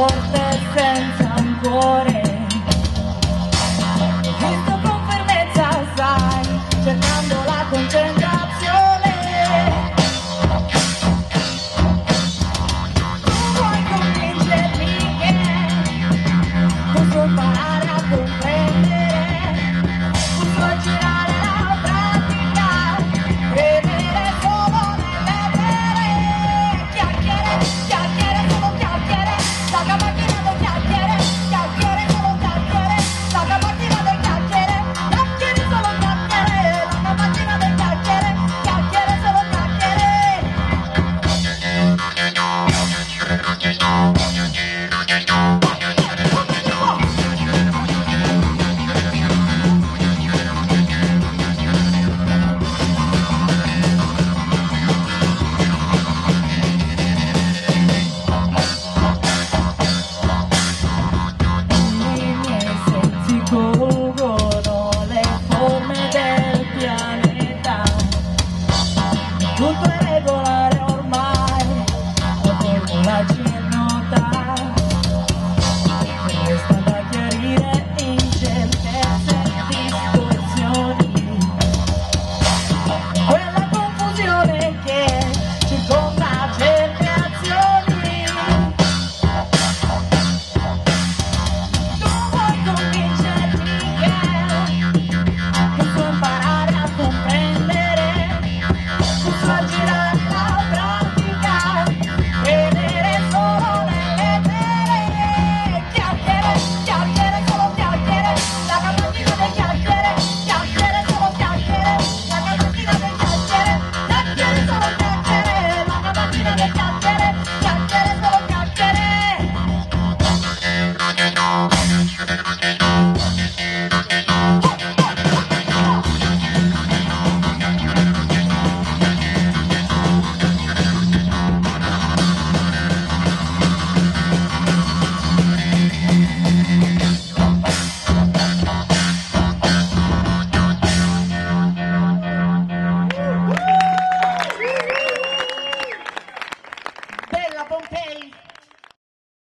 volte senza un